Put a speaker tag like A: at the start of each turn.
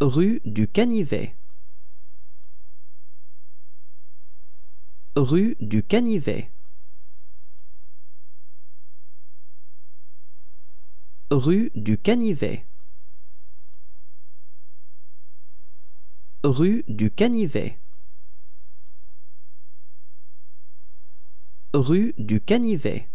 A: Rue du Canivet. Rue du Canivet. Rue du Canivet. Rue du Canivet. Rue du Canivet.